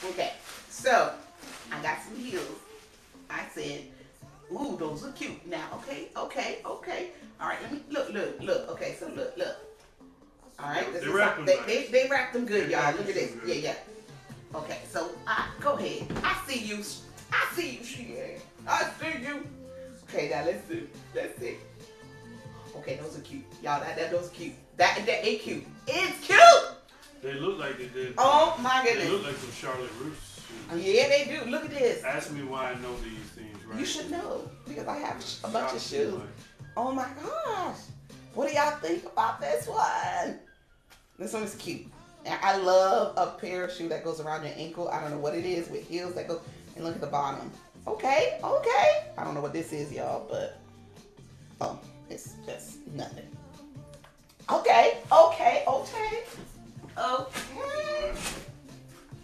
Okay, so I got some heels. I said, "Ooh, those are cute." Now, okay, okay, okay. All right, let me look, look, look. Okay, so look, look. All right, this They is wrapped how, them they, nice. they they wrapped them good, y'all. Look at this. good. Yeah, yeah. Okay, so I go ahead. I see you. I see you, she I see you. Okay, now let's see. Let's see. Okay, those are cute. Y'all, that, that those are cute. That that ain't cute. It's cute. They look like they did. Oh my goodness. They look like some Charlotte Russe shoes. Yeah, they do. Look at this. Ask me why I know these things, right? You should know because I have a bunch of shoes. like, Oh my gosh. What do y'all think about this one? This one is cute. And I love a pair of shoe that goes around your ankle. I don't know what it is with heels that go and look at the bottom. Okay, okay. I don't know what this is, y'all, but oh, it's just nothing. Okay, okay, okay. Okay.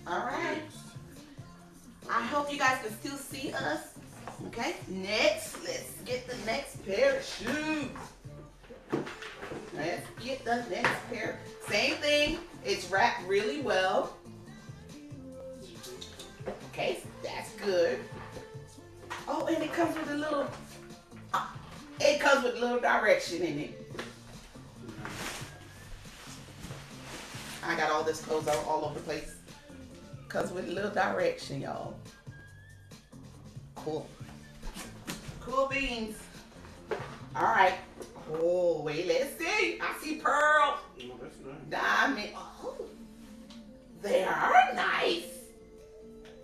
All right. I hope you guys can still see us. Okay. Next, let's get the next pair of shoes. Let's get the next pair. Same thing. It's wrapped really well. Okay, that's good. Oh, and it comes with a little. It comes with a little direction in it. I got all this clothes all, all over the place. Because with a little direction, y'all. Cool. Cool beans. All right. Oh, wait, let's see. I see pearl, Oh, that's nice. diamond. Oh, they are nice.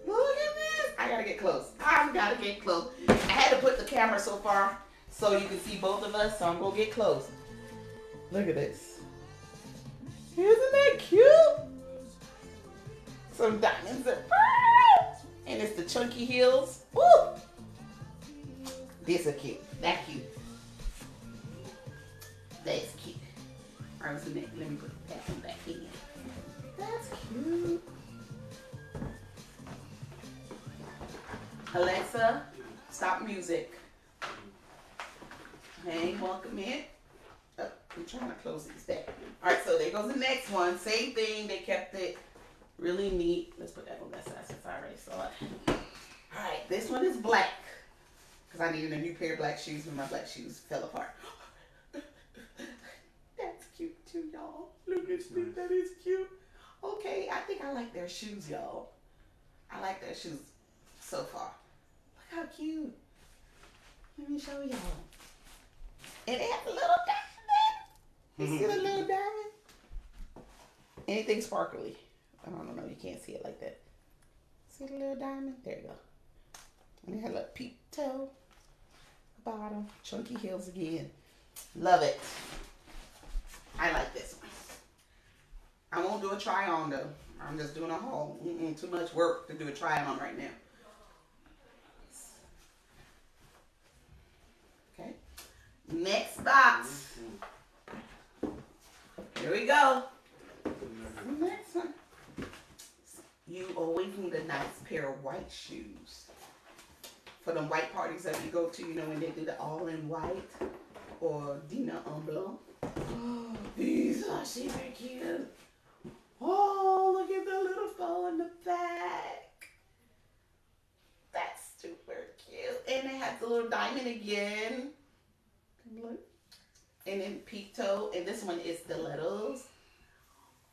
Look at this. I gotta get close. I gotta get close. I had to put the camera so far so you can see both of us, so I'm gonna get close. Look at this. Isn't that cute? Some diamonds and pearls. And it's the chunky heels. Woo! These are cute. That cute. That's cute. All right, what's the next? Let me put that one back in. That's cute. Alexa, stop music. Hey, welcome in. I'm trying to close these down. All right, so there goes the next one. Same thing. They kept it really neat. Let's put that on that side since I already saw it. All right, this one is black because I needed a new pair of black shoes when my black shoes fell apart. <laughs> That's cute too, y'all. Look at this. That is cute. Okay, I think I like their shoes, y'all. I like their shoes so far. Look how cute. Let me show y'all. And it has a little diamond. See the little diamond? Anything sparkly. I don't know. You can't see it like that. See the little diamond? There you go. And it had a little peep toe. Bottom. Chunky heels again. Love it. I like this one. I won't do a try on though. I'm just doing a haul. Mm-mm, too much work to do a try on right now. Okay. Next box. Here we go. Next one. You always need a nice pair of white shoes. For the white parties that you go to, you know, when they do the all in white or Dîner en blanc. <gasps> These are super cute. Oh, look at the little bow in the back. That's super cute. And it has the little diamond again. Look. And then peak toe. And this one is stilettos.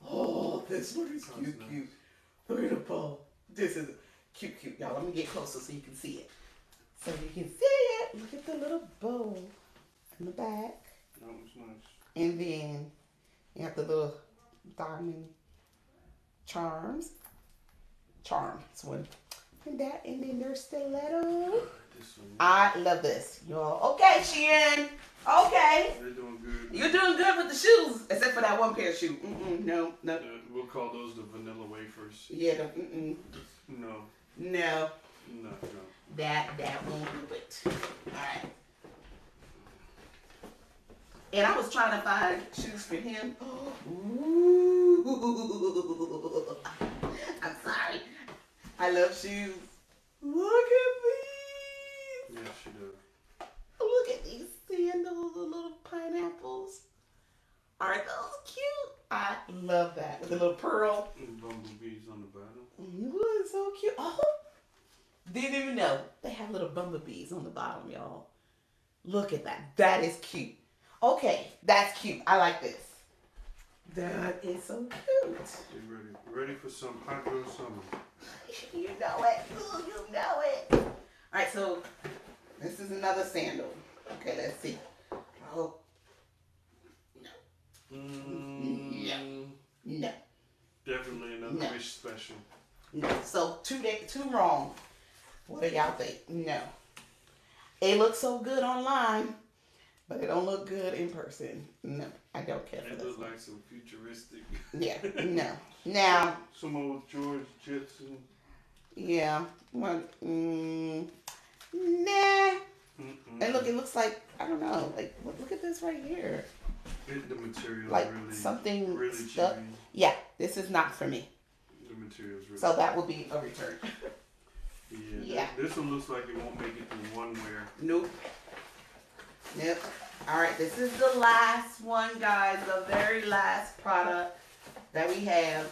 Oh, this one is cute, nice. cute. Look at the bow. This is cute, cute. Y'all, let me get closer so you can see it. So you can see it. Look at the little bow in the back. That was nice. And then you have the little diamond charms. Charms one. And that and then there's stiletto. I love this. Y'all. Okay, Shein. Okay. They're doing good. You're doing good with the shoes. Except for that one pair of shoes. Mm-mm, no, no. Uh, we'll call those the vanilla wafers. Yeah, the, mm-mm. No, No. no, no. That that won't do it. Alright. And I was trying to find shoes for him. Ooh. <gasps> I'm sorry. I love shoes. Look at me. Yeah, she does. Look at these sandals, the little pineapples. Aren't those cute? I love that. With the little pearl. And bumblebees on the bottom. Mm-hmm. Ooh, it's so cute. Oh, didn't even know. They have little bumblebees on the bottom, y'all. Look at that. That is cute. Okay, that's cute. I like this. That is so cute. You ready? Ready for some hot girl summer? <laughs> You know it. Ooh, you know it. All right, so this is another sandal. Okay, let's see. Oh, Mm, Yeah. no, Definitely another No. Wish special. no. So two day, two wrong. What do y'all think? No. It looks so good online, but it don't look good in person. No, I don't care It looks like some futuristic. Yeah, <laughs> no. Now, Someone with George Jetson. yeah, well, mm, nah. Mm-mm. And look, it looks like I don't know. Like, look, look at this right here. It- the material Like really, something really stuck. chewy. Yeah, this is not for me. The material's really. So that will be a return. <laughs> yeah. yeah. This, this one looks like it won't make it through one wear. Nope. Nope. All right, this is the last one, guys. The very last product that we have.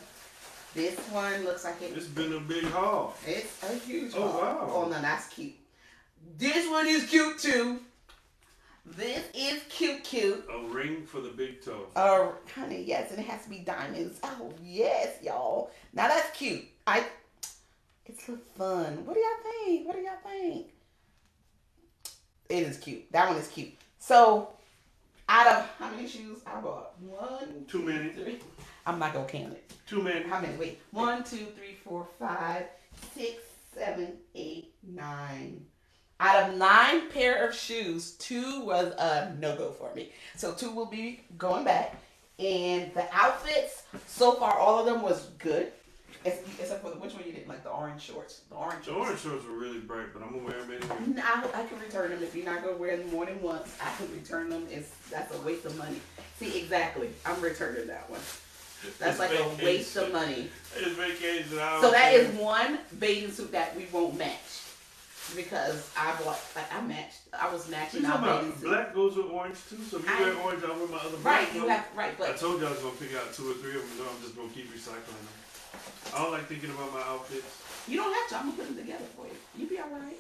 This one looks like it. It's been a big haul. It's a huge Oh, haul. Oh wow. Oh no, that's cute. This one is cute too. This is cute, cute. A ring for the big toe. Oh, honey, yes, and it has to be diamonds. Oh, yes, y'all. Now that's cute. I. It's look fun. What do y'all think? What do y'all think? It is cute. That one is cute. So, out of how many shoes I bought? One, Too many. three. I'm not gonna count it. Too many. How many? Wait. One, two, three, four, five, six, seven, eight, nine. Out of nine pair of shoes, two was a no go for me. So two will be going back. And the outfits, so far, all of them was good. Except for the, which one you didn't like, the orange shorts. The orange The shorts. orange shorts were really bright, but I'm gonna wear them anyway. No, I, I can return them if you're not gonna wear them more than once. I can return them. It's that's a waste of money. See, exactly. I'm returning that one. That's It's like a waste of money. It's vacation. So that care. is one bathing suit that we won't match because I bought like I matched. I was You matching talking our bathing about black goes with orange too? So if you I- wear orange, I'll wear my other Right, black you one. have right, But I told you I was gonna pick out two or three of them. No, I'm just gonna keep recycling them. I don't like thinking about my outfits. you don't have to. I'm gonna put them together for you. You'll be all right.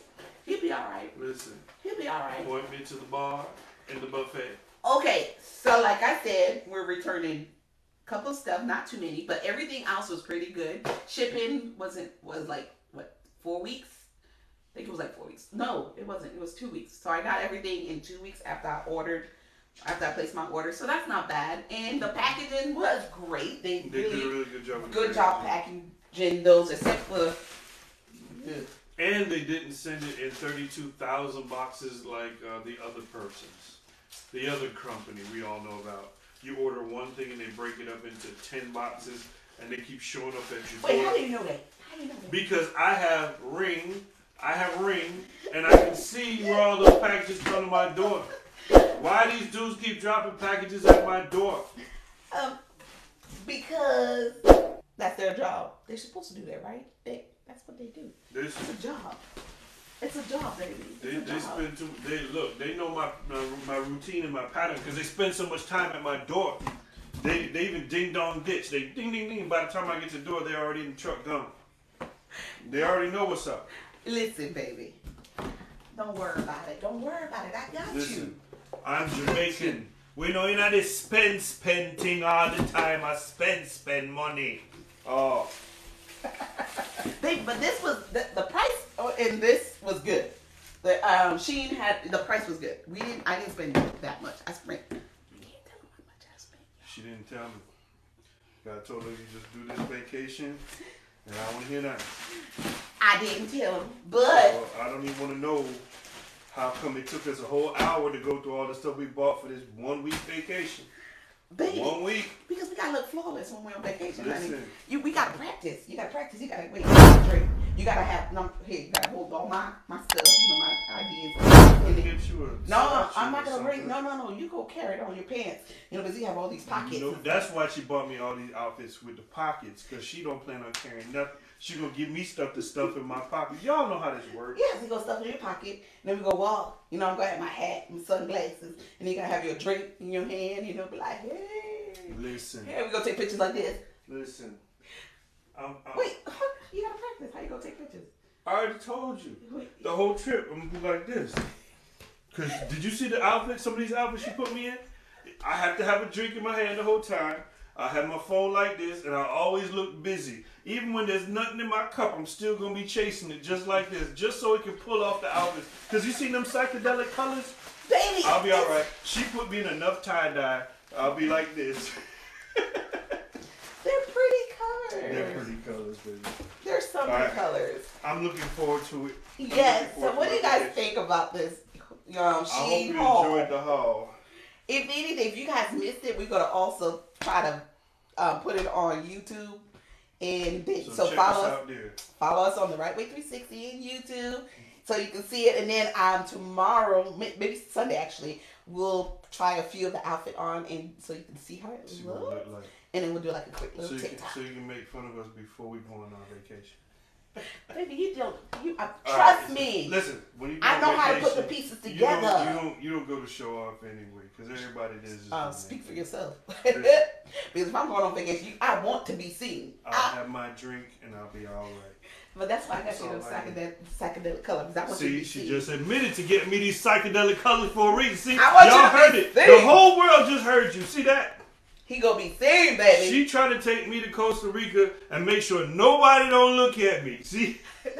He'll be all right. Listen, He'll be all right. point me to the bar and the buffet. Okay, so like I said, we're returning a couple stuff, not too many, but everything else was pretty good. Shipping wasn't was like what four weeks? I think it was like four weeks. No, it wasn't. It was two weeks. So I got everything in two weeks after I ordered, after I placed my order. So that's not bad. And the packaging was great. They, They really did a really good job. good job packaging. those, except for. Ugh. And they didn't send it in 32,000 boxes like uh, the other persons. The other company we all know about. you order one thing and they break it up into ten boxes and they keep showing up at your Wait, door. how do you know that? How do you know that? Because I have ring, I have a ring, and I can see where all those packages come to my door. Why these dudes keep dropping packages at my door? Um, because that's their job. They're supposed to do that, right? They, that's what they do. They, It's a job. It's a job, baby. they, It's a they job. spend too. They look. They know my my, my routine and my pattern because they spend so much time at my door. They they even ding dong ditch. They ding ding ding. By the time I get to the door, they're already in the truck gone. They already know what's up. Listen, baby. Don't worry about it. Don't worry about it. I got Listen, I'm Jamaican. We know you're not this spend spend thing all the time. I spend spend money. Oh, <laughs> you. They, but this was the, the price oh, in this was good. The um, Shein had the price was good. We didn't. I didn't spend that much. I spent. You can't tell how much I spent. she didn't tell me. I told her you just do this vacation, <laughs> and I don't want to hear that. I didn't tell him, but Well, I don't even want to know how come it took us a whole hour to go through all the stuff we bought for this one week vacation. baby, One week. because we gotta look flawless when we're on vacation, honey. Listen. You, we gotta practice. You gotta practice. You gotta wait. You gotta. You have. No, here, you gotta hold all my my stuff. You know my ideas. Let And me then- get you a No, I'm not gonna bring. No, no, no. You go carry it on your pants. You know, because you have all these pockets. You know, that's why she bought me all these outfits with the pockets, because she don't plan on carrying nothing. She gonna give me stuff to stuff in my pocket. Y'all know how this works. Yeah, you go stuff in your pocket, and then we go walk. You know, I'm gonna have my hat and sunglasses, and you're gonna have your drink in your hand. You know, be like, hey, Listen, here we gonna take pictures like this. listen. I'm, I'm, Wait, you gotta practice. How you gonna take pictures? I already told you. The whole trip, I'm gonna be like this. Cause did you see the outfit? Some of these outfits she put me in. I have to have a drink in my hand the whole time. I have my phone like this, and I always look busy. Even when there's nothing in my cup, I'm still gonna be chasing it just like this, just so it can pull off the outfits. Cause you seen them psychedelic colors? Baby, I'll be all right. She put me in enough tie dye. I'll be like this. <laughs> They're pretty colors. They're pretty colors, baby. Summer right. colors. I'm looking forward to it. I'm Yes. So, what do you guys think about this? Um, I hope you haul. enjoyed the haul. If anything, if you guys missed it, we're gonna also try to um, put it on YouTube. And then, So, so, follow us us, out there. follow us on the Wright Way 360 in YouTube, so you can see it. And then um, tomorrow, maybe Sunday actually, we'll try a few of the outfit on, and so you can see how it See looks. Look like. And then we'll do like a quick So little you, can, so you can make fun of us before we go on our vacation. <laughs> Baby, you don't. You uh, trust right, me. Listen, when you I on know how to put the vacation, pieces You don't, together. you don't you don't go to show off anyway, because everybody does. Uh, doing speak for yourself. <laughs> Because if I'm going on vacation, you, I want to be seen. I'll I- have my drink and I'll be all right. but that's why I got That's you those all I need. psychedelic, psychedelic colors. 'cause I want you to See, be she seen. just admitted to getting me these psychedelic colors for a reason. See, I want you y'all to heard be it. seen. The whole world just heard you. See that? He gonna be seen, baby. She trying to take me to Costa Rica and make sure nobody don't look at me. See? <laughs>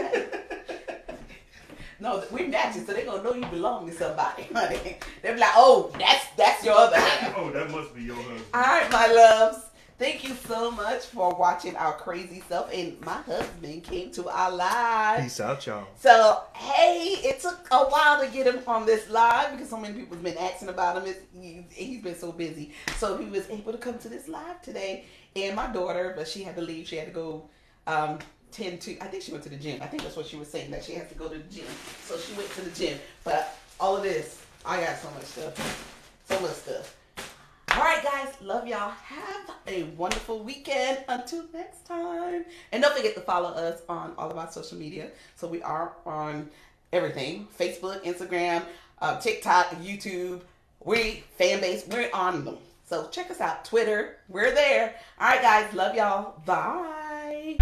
no, we're matching, so they gonna know you belong to somebody, honey. They be like, oh, that's that's your other. Oh, that must be your husband. All right, my loves. Thank you so much for watching our crazy stuff. And my husband came to our live. Peace out, y'all. So, hey, it took a while to get him on this live because so many people have been asking about him. It's, he, he's been so busy. So, he was able to come to this live today. And my daughter, but she had to leave. She had to go um, tend to, I think she went to the gym. I think that's what she was saying, that she has to go to the gym. So, she went to the gym. But all of this, I got so much stuff. So much stuff. All right, guys. Love y'all. Have a wonderful weekend. Until next time. And don't forget to follow us on all of our social media. So we are on everything Facebook, Instagram, uh, TikTok, YouTube. We, fan base, we're on them. So check us out. Twitter, we're there. All right, guys. Love y'all. Bye.